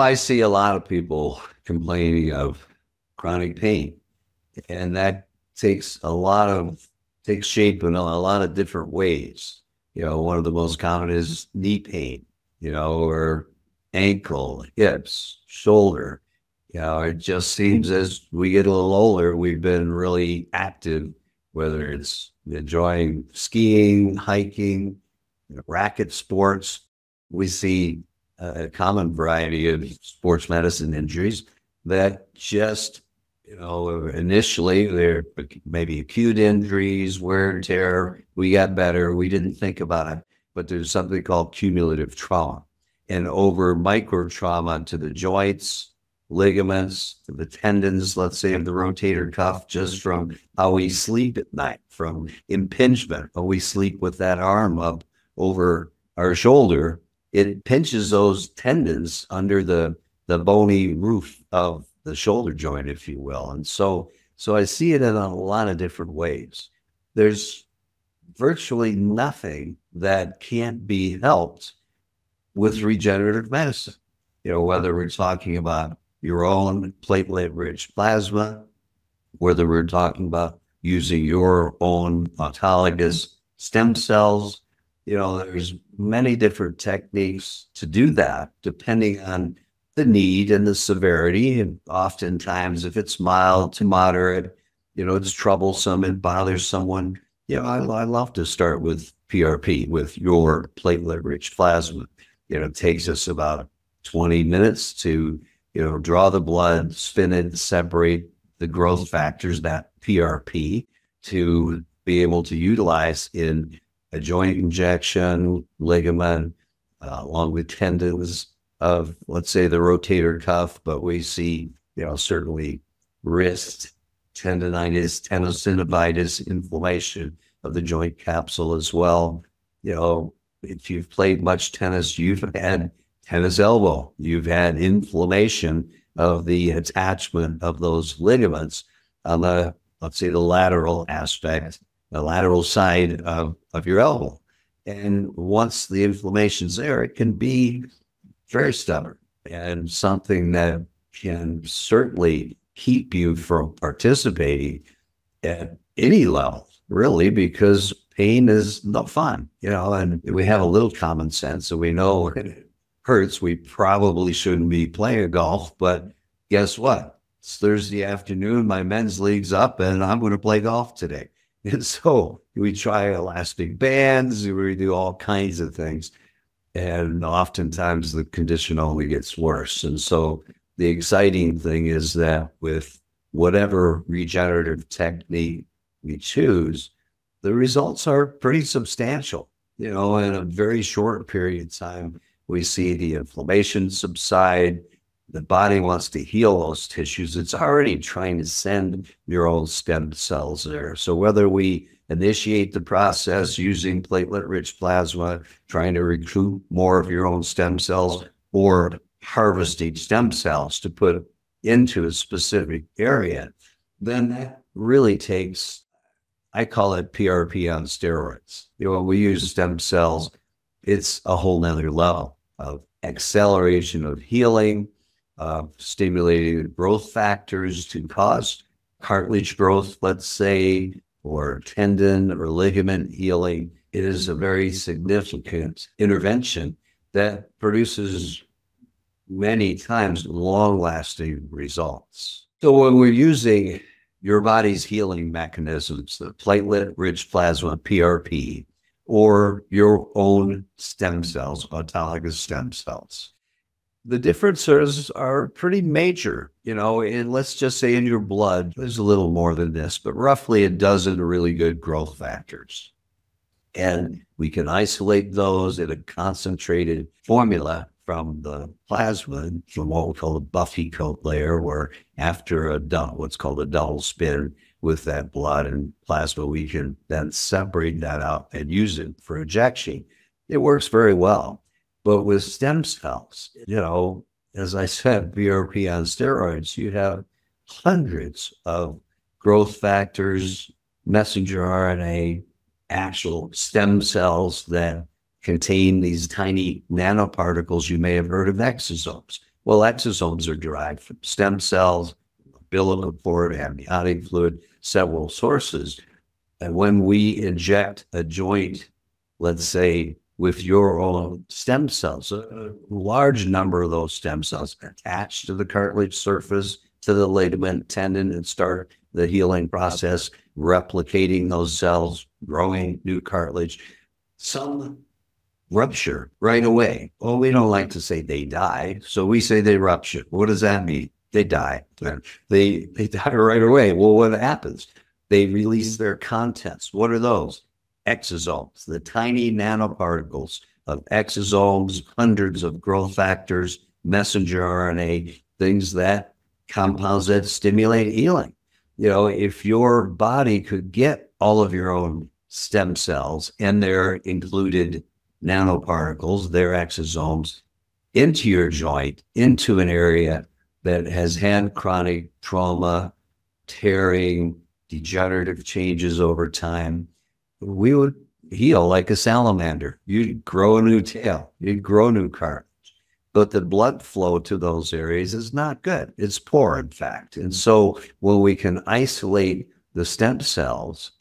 I see a lot of people complaining of chronic pain, and that takes a lot of takes shape in a, lot of different ways. You know, one of the most common is knee pain, you know, or ankle, hips, shoulder. You know, it just seems as we get a little older, we've been really active, whether it's enjoying skiing, hiking, you know, racket sports. We see a common variety of sports medicine injuries that just you know, initially they're maybe acute injuries, wear and tear. We got better. We didn't think about it, but there's something called cumulative trauma. And over micro trauma to the joints, ligaments, to the tendons, let's say of the rotator cuff, just from how we sleep at night, from impingement, how we sleep with that arm up over our shoulder, it pinches those tendons under the, the bony roof of the shoulder joint, if you will. And so, so I see it in a lot of different ways. There's virtually nothing that can't be helped with regenerative medicine. You know, whether we're talking about your own platelet rich plasma, whether we're talking about using your own autologous stem cells, you know, there's many different techniques to do that depending on the need and the severity. And oftentimes, if it's mild to moderate, you know, it's troublesome, it bothers someone. You know, I, I love to start with PRP, with your platelet rich plasma. You know, it takes us about 20 minutes to, you know, draw the blood, spin it, separate the growth factors, that PRP, to be able to utilize in a joint injection, ligament, uh, along with tendons, of, let's say, the rotator cuff, but we see, you know, certainly wrist tendonitis, tenosynovitis, inflammation of the joint capsule as well. You know, if you've played much tennis, you've had tennis elbow, you've had inflammation of the attachment of those ligaments on the, let's say, the lateral aspect, the lateral side of, of your elbow. And once the inflammation's there, it can be very stubborn and something that can certainly keep you from participating at any level, really, because pain is not fun, you know, and we have a little common sense. So we know when it hurts, we probably shouldn't be playing golf. But guess what? It's Thursday afternoon, my men's league's up, and I'm going to play golf today. And so we try elastic bands, we do all kinds of things. And oftentimes the condition only gets worse. And so the exciting thing is that with whatever regenerative technique we choose, the results are pretty substantial. You know, in a very short period of time, we see the inflammation subside. The body wants to heal those tissues. It's already trying to send neural stem cells there. So whether we initiate the process using platelet rich plasma, trying to recruit more of your own stem cells or harvesting stem cells to put into a specific area, then that really takes, I call it PRP on steroids. You know, when we use stem cells, it's a whole nother level of acceleration of healing, Uh, of stimulating growth factors to cause cartilage growth, let's say, or tendon or ligament healing. It is a very significant intervention that produces many times long lasting results. So, when we're using your body's healing mechanisms, the platelet rich plasma, PRP, or your own stem cells, autologous stem cells, the differences are pretty major, you know, and let's just say in your blood, there's a little more than this, but roughly a dozen really good growth factors. And we can isolate those in a concentrated formula from the plasma, from what we call the buffy coat layer, where after a double, what's called a double spin with that blood and plasma, we can then separate that out and use it for injection. It works very well. But with stem cells, you know, as I said, PRP on steroids, you have hundreds of growth factors, messenger RNA, actual stem cells that contain these tiny nanoparticles. You may have heard of exosomes. Well, exosomes are derived from stem cells, umbilical cord, amniotic fluid, several sources. And when we inject a joint, let's say with your own stem cells, a large number of those stem cells attach to the cartilage surface, to the ligament, tendon, and start the healing process, replicating those cells, growing new cartilage. Some rupture right away. Well, we don't like to say they die, so we say they rupture. What does that mean? They die. They they die right away. Well, what happens? They release their contents. What are those? Exosomes, the tiny nanoparticles of exosomes, hundreds of growth factors, messenger RNA, things that compounds that stimulate healing. You know, if your body could get all of your own stem cells and their included nanoparticles, their exosomes, into your joint, into an area that has had chronic trauma, tearing, degenerative changes over time, we would heal like a salamander. You'd grow a new tail, you'd grow new cartilage. But the blood flow to those areas is not good. It's poor, in fact. And so when we can isolate the stem cells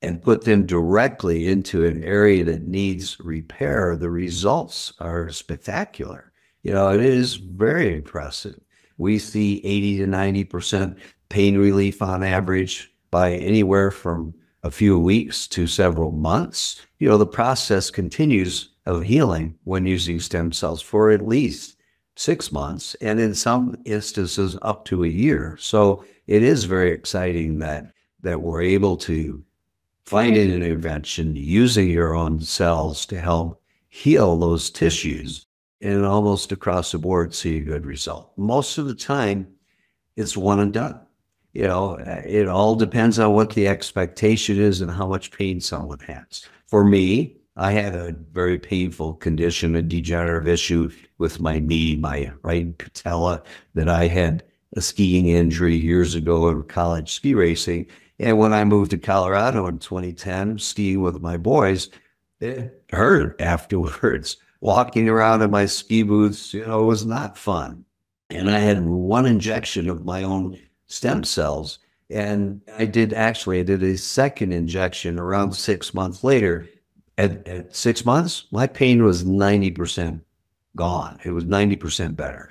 and put them directly into an area that needs repair, the results are spectacular. You know, it is very impressive. We see 80 to 90% pain relief on average by anywhere from a few weeks to several months. You know, the process continues of healing when using stem cells for at least six months, and in some instances, up to a year. So it is very exciting that that we're able to find an intervention using your own cells to help heal those tissues and almost across the board see a good result. Most of the time, it's one and done. You know, it all depends on what the expectation is and how much pain someone has. For me, I had a very painful condition, a degenerative issue with my knee, my right patella, that I had a skiing injury years ago in college ski racing. And when I moved to Colorado in 2010, skiing with my boys, it hurt afterwards. Walking around in my ski boots, you know, was not fun. And I had one injection of my own stem cells. And I did actually, I did a second injection around six months later. At, at six months, my pain was 90% gone. It was 90% better.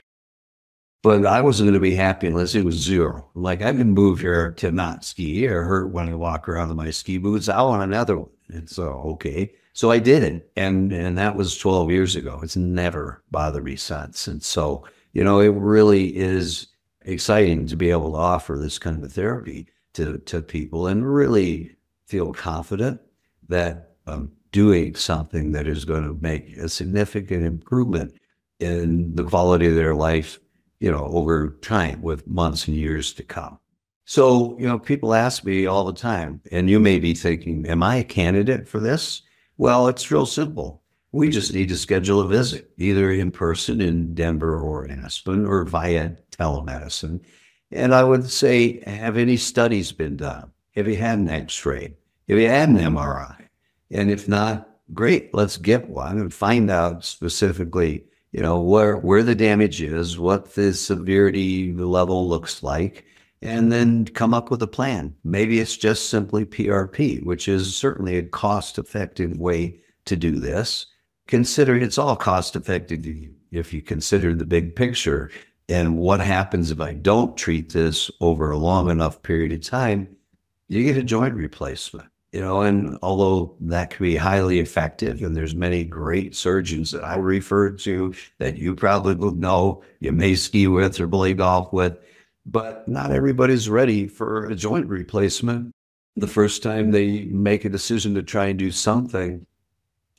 But I wasn't going to be happy unless it was zero. Like I can move here to not ski or hurt when I walk around in my ski boots. I want another one. And so, okay. So I did it. And, and that was 12 years ago. It's never bothered me since. And so, you know, it really is exciting to be able to offer this kind of therapy to, to people and really feel confident that I'm doing something that is going to make a significant improvement in the quality of their life you know, over time with months and years to come. So, you know, people ask me all the time, and you may be thinking, am I a candidate for this? Well, it's real simple. We just need to schedule a visit, either in person in Denver or in Aspen or via telemedicine. And I would say, have any studies been done? Have you had an x-ray? Have you had an MRI? And if not, great, let's get one and find out specifically you know, where, where the damage is, what the severity level looks like, and then come up with a plan. Maybe it's just simply PRP, which is certainly a cost effective way to do this. Consider it's all cost effective if you consider the big picture. And what happens if I don't treat this over a long enough period of time, you get a joint replacement you know, and although that can be highly effective, and there's many great surgeons that I refer to that you probably will know, you may ski with or play golf with, but not everybody's ready for a joint replacement. The first time they make a decision to try and do something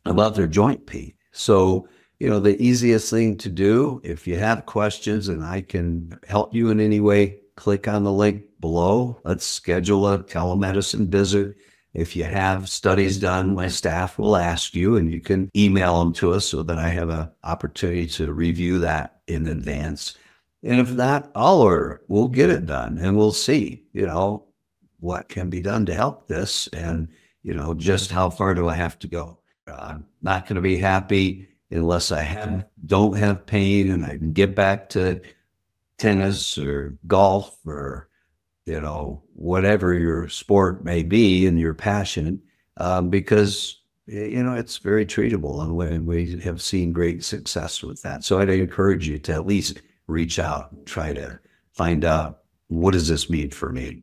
about their joint pain. So, you know, the easiest thing to do, if you have questions and I can help you in any way, click on the link below. Let's schedule a telemedicine visit if you have studies done, my staff will ask you and you can email them to us so that I have an opportunity to review that in advance. And if not, I'll order. We'll get it done and we'll see, you know, what can be done to help this and, you know, just how far do I have to go? I'm not going to be happy unless I have don't have pain and I can get back to tennis or golf or you know whatever your sport may be and your passion, um, because you know it's very treatable and we, we have seen great success with that. So I'd encourage you to at least reach out, try to find out what does this mean for me.